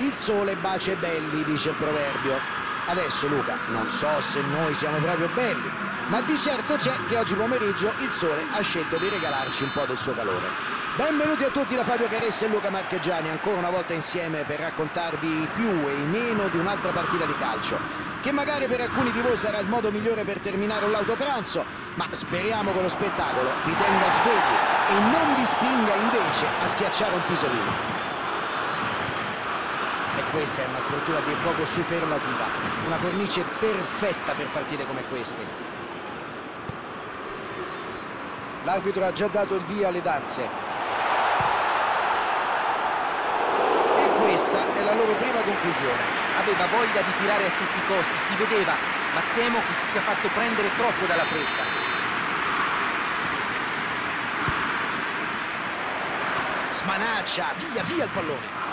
Il sole bacia i belli, dice il proverbio. Adesso Luca, non so se noi siamo proprio belli, ma di certo c'è che oggi pomeriggio il sole ha scelto di regalarci un po' del suo calore. Benvenuti a tutti da Fabio Caressa e Luca Marchegiani, ancora una volta insieme per raccontarvi i più e i meno di un'altra partita di calcio, che magari per alcuni di voi sarà il modo migliore per terminare un lautopranzo, ma speriamo che lo spettacolo vi tenga svegli e non vi spinga invece a schiacciare un pisolino. Questa è una struttura di poco superlativa, una cornice perfetta per partite come queste. L'arbitro ha già dato il via alle danze. E questa è la loro prima conclusione. Aveva voglia di tirare a tutti i costi, si vedeva, ma temo che si sia fatto prendere troppo dalla fretta. Smanaccia, via, via il pallone.